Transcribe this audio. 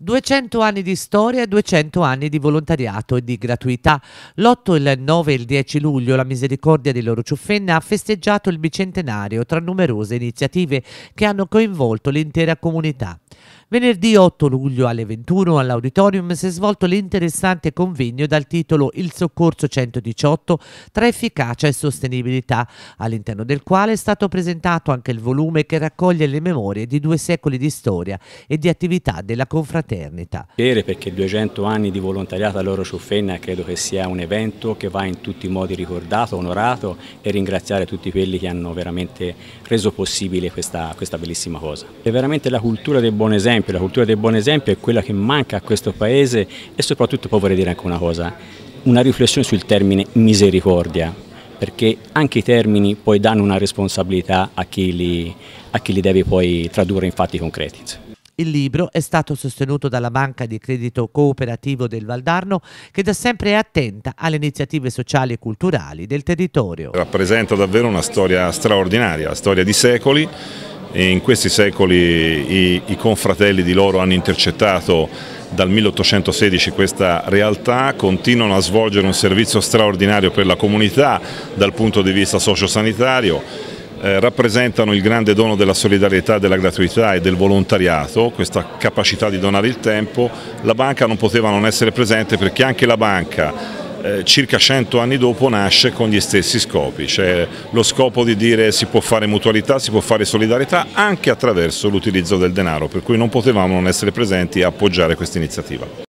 200 anni di storia e 200 anni di volontariato e di gratuità. L'8, il 9 e il 10 luglio la Misericordia di Loro Ciuffenna ha festeggiato il bicentenario tra numerose iniziative che hanno coinvolto l'intera comunità. Venerdì 8 luglio alle 21 all'Auditorium si è svolto l'interessante convegno dal titolo Il soccorso 118 tra efficacia e sostenibilità, all'interno del quale è stato presentato anche il volume che raccoglie le memorie di due secoli di storia e di attività della confraternita. Perché 200 anni di volontariato a Loro Ciuffenna credo che sia un evento che va in tutti i modi ricordato, onorato e ringraziare tutti quelli che hanno veramente reso possibile questa, questa bellissima cosa. È veramente la cultura del buon esempio la cultura del buon esempio è quella che manca a questo Paese e soprattutto poi vorrei dire anche una cosa, una riflessione sul termine misericordia, perché anche i termini poi danno una responsabilità a chi li, a chi li deve poi tradurre in fatti concreti. Il libro è stato sostenuto dalla Banca di Credito Cooperativo del Valdarno che da sempre è attenta alle iniziative sociali e culturali del territorio. Rappresenta davvero una storia straordinaria, storia di secoli in questi secoli i, i confratelli di loro hanno intercettato dal 1816 questa realtà, continuano a svolgere un servizio straordinario per la comunità dal punto di vista sociosanitario, eh, rappresentano il grande dono della solidarietà, della gratuità e del volontariato, questa capacità di donare il tempo, la banca non poteva non essere presente perché anche la banca eh, circa 100 anni dopo nasce con gli stessi scopi, cioè lo scopo di dire si può fare mutualità, si può fare solidarietà anche attraverso l'utilizzo del denaro, per cui non potevamo non essere presenti e appoggiare questa iniziativa.